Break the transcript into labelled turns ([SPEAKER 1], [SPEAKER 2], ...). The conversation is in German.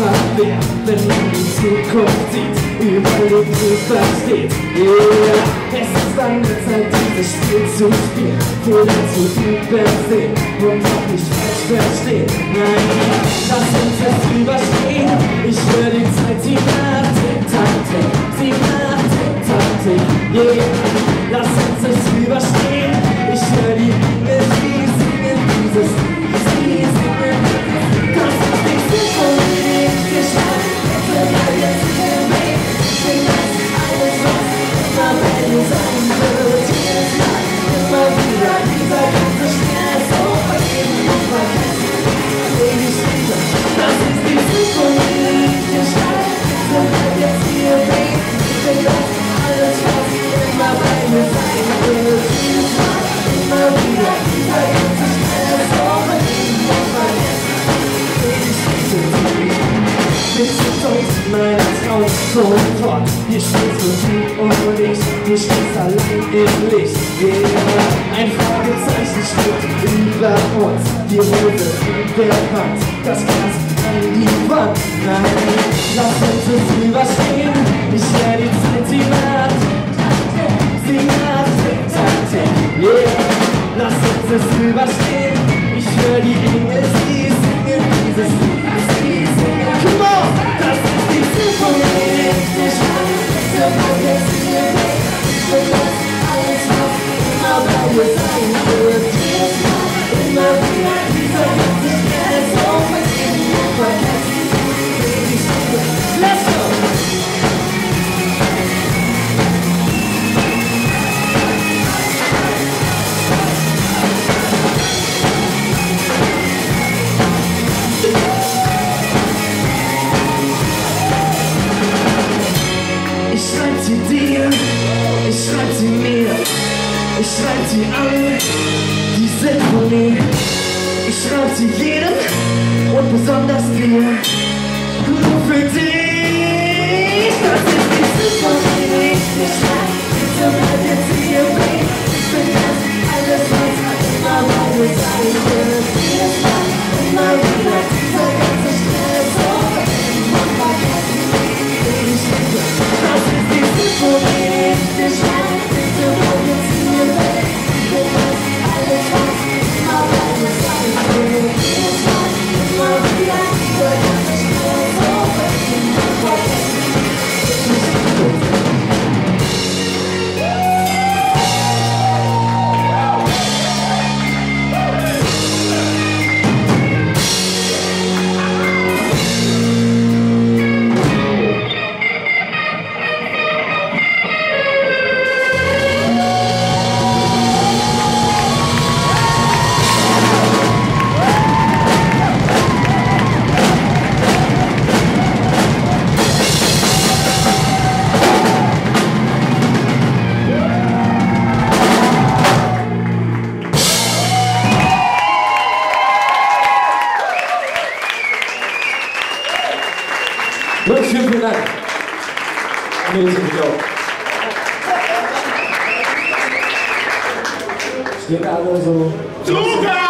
[SPEAKER 1] versteht, wenn man die Zukunft sieht, überlebt und versteht. Yeah. Es ist an der Zeit, dieses Spiel zu spielen, wo wir zu übersehen und auch nicht falsch verstehen. Nein, lass uns es überstehen, ich höre die Zeit die nach. zum Tor. Hier stehst du du und ich, hier stehst allein im Licht. Yeah. Ein Fragezeichen steht über uns. Die Hose der Wand, das Glas an die Wand. Nein, lass uns es überstehen. Ich werde Ich schreib sie alle, die Sinfonie. Ich schreib sie jedem und besonders dir.
[SPEAKER 2] Amazing job. Steht alle so.
[SPEAKER 3] Zucker!